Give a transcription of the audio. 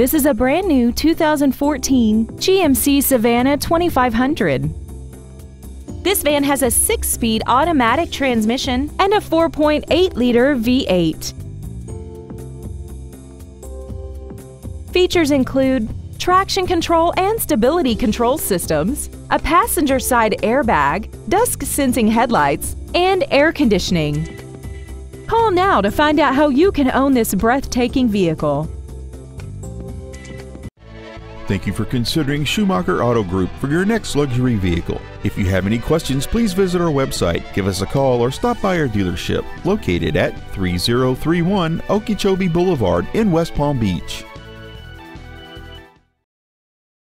This is a brand new 2014 GMC Savana 2500. This van has a six speed automatic transmission and a 4.8 liter V8. Features include traction control and stability control systems, a passenger side airbag, dusk sensing headlights, and air conditioning. Call now to find out how you can own this breathtaking vehicle. Thank you for considering Schumacher Auto Group for your next luxury vehicle. If you have any questions, please visit our website, give us a call, or stop by our dealership located at 3031 Okeechobee Boulevard in West Palm Beach.